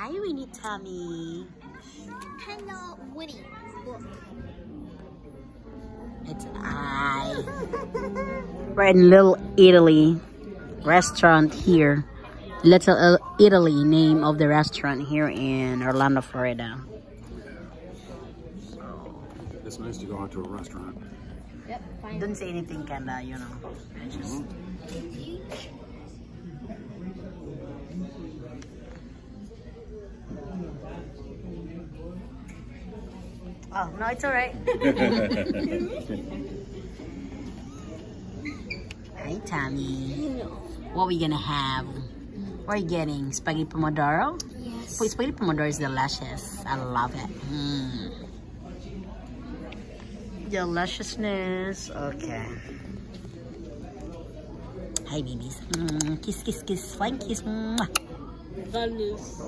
Hi, Winnie Tommy. Hello, Woody. Look. It's I. We're in Little Italy restaurant here. Little Italy, name of the restaurant here in Orlando, Florida. So, it's nice to go out to a restaurant. Yep, fine. Don't say anything, Kanda, you know. I just... Oh, no, it's alright. Hi, Tommy. What are we gonna have? What are you getting? Spaghetti pomodoro? Yes. Wait, spaghetti pomodoro is delicious. I love it. Mm. Deliciousness. Okay. Hi, babies. Mm, kiss, kiss, kiss. Flying kiss. Mwah. Values.